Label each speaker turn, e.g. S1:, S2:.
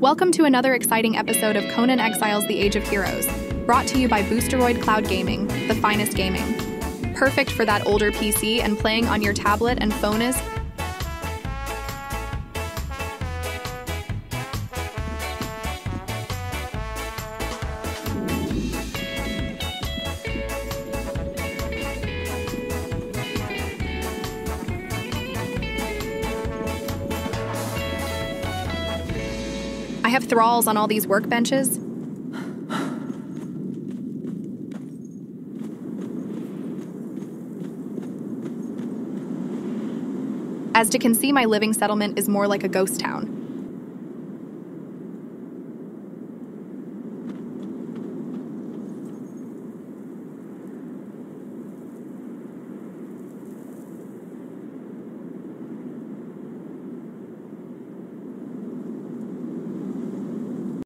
S1: Welcome to another exciting episode of Conan Exiles The Age of Heroes, brought to you by Boosteroid Cloud Gaming, the finest gaming. Perfect for that older PC and playing on your tablet and phone is I have thralls on all these workbenches. As you can see, my living settlement is more like a ghost town.